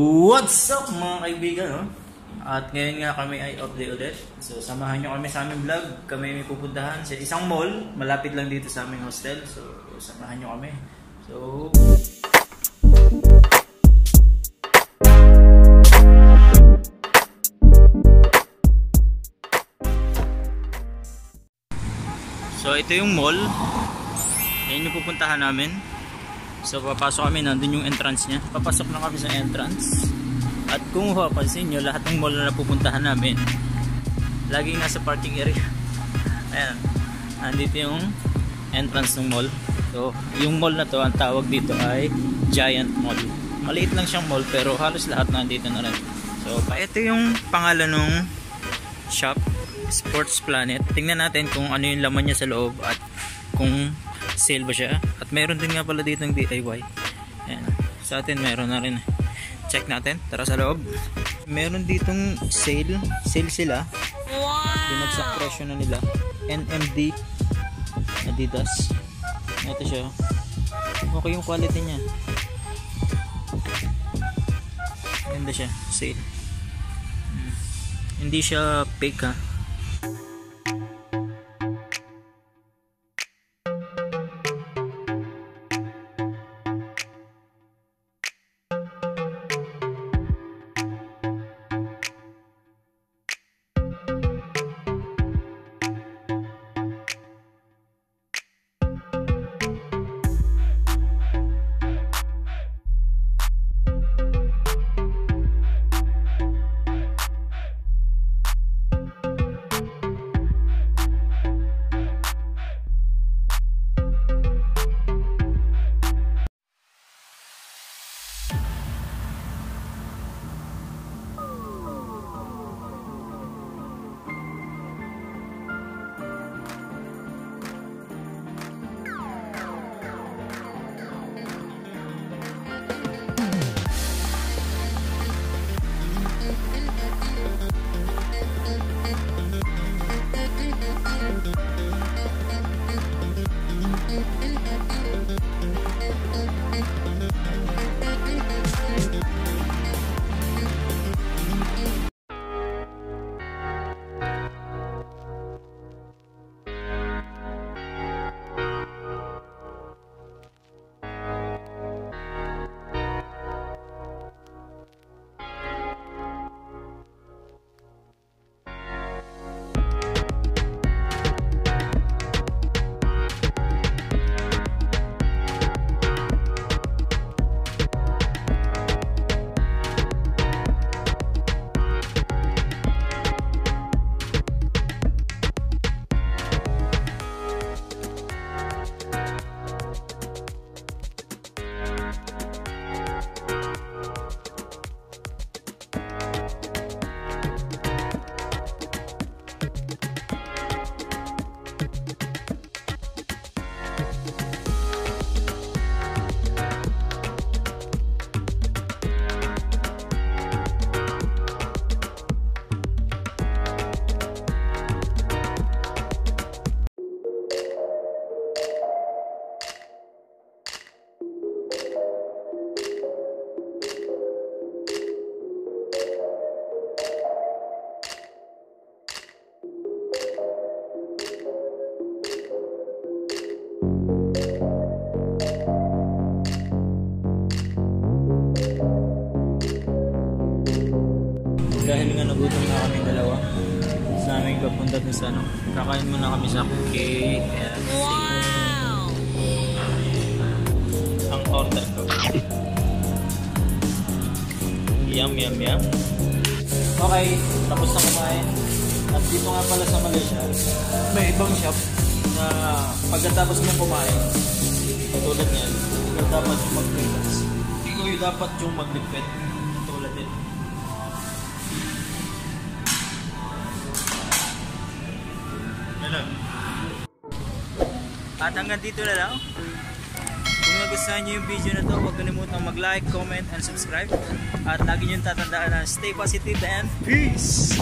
What's up mga kaibigan? At ngayon nga kami ay off day ulit. So samahan nyo kami sa aming vlog. Kami may pupuntahan sa isang mall. Malapit lang dito sa aming hostel. So samahan nyo kami. So... So ito yung mall. Yan yung pupuntahan namin. So papasok kami, nandun yung entrance niya. Papasok na kami sa entrance. At kung mapapansin nyo, lahat ng mall na napupuntahan namin, laging nasa parking area. Ayan, nandito yung entrance ng mall. So, yung mall na to, ang tawag dito ay Giant Mall. Maliit lang siyang mall pero halos lahat nandito na rin. So, ito yung pangalan ng shop, Sports Planet. Tingnan natin kung ano yung laman niya sa loob at kung sale ba siya at meron din nga pala dito ng DIY Ayan. sa atin meron na rin. Check natin. Tara sa loob. Meron ditong sale. Sale sila. Wow. binagsak presyo na nila. NMD Adidas. Ito siya. Okay yung quality niya. Ganda siya. Sale. Hmm. hindi siya fake ha nagutom na kami dalawa. Sa aming papunta dun sa ano. Kakain muna kami sa KFC wow! ang order ko. Yum yum yum. Okay tapos na kumain. At dito nga pala sa Malaysia may ibang shop na pagkatapos mo kumain tulad niyan dapat yung mag-pitas ikaw yung dapat yung maglipit Ganun. At hanggang dito na lang. Kung nagustuhan nyo yung video na to, huwag kalimutang mag-like, comment, and subscribe. At lagi nyo tatandaan na stay positive and peace!